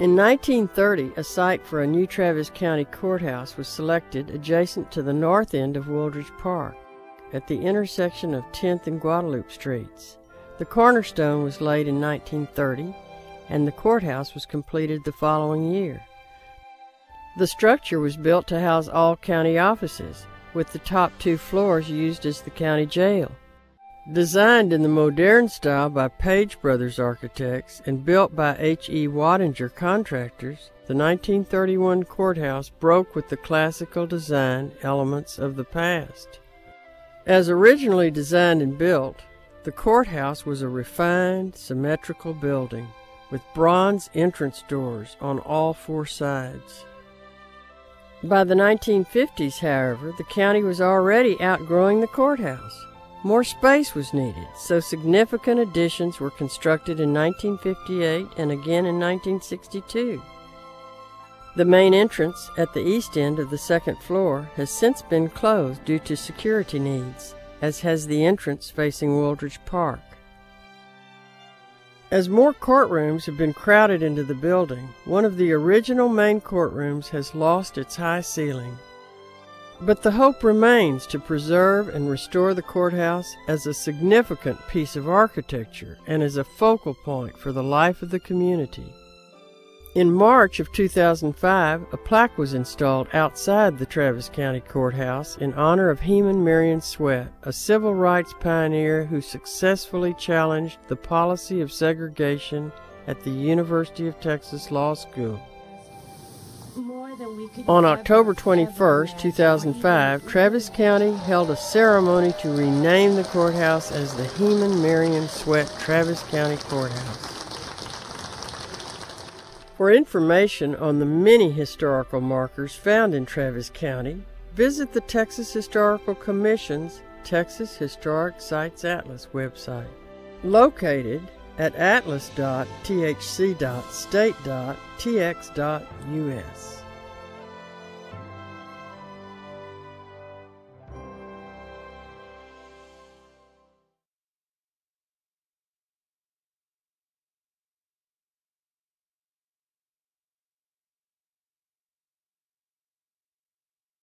In 1930, a site for a new Travis County courthouse was selected adjacent to the north end of Wooldridge Park, at the intersection of 10th and Guadalupe Streets. The cornerstone was laid in 1930, and the courthouse was completed the following year. The structure was built to house all county offices, with the top two floors used as the county jail. Designed in the modern style by Page Brothers Architects and built by H. E. Wattinger Contractors, the 1931 courthouse broke with the classical design elements of the past. As originally designed and built, the courthouse was a refined, symmetrical building with bronze entrance doors on all four sides. By the 1950s, however, the county was already outgrowing the courthouse. More space was needed, so significant additions were constructed in 1958 and again in 1962. The main entrance at the east end of the second floor has since been closed due to security needs, as has the entrance facing Wooldridge Park. As more courtrooms have been crowded into the building, one of the original main courtrooms has lost its high ceiling but the hope remains to preserve and restore the courthouse as a significant piece of architecture and as a focal point for the life of the community. In March of 2005, a plaque was installed outside the Travis County Courthouse in honor of Heman Marion Sweatt, a civil rights pioneer who successfully challenged the policy of segregation at the University of Texas Law School. On October 21, 2005, Travis County held a ceremony to rename the courthouse as the Heman Marion Sweatt Travis County Courthouse. For information on the many historical markers found in Travis County, visit the Texas Historical Commission's Texas Historic Sites Atlas website, located at atlas.thc.state.tx.us.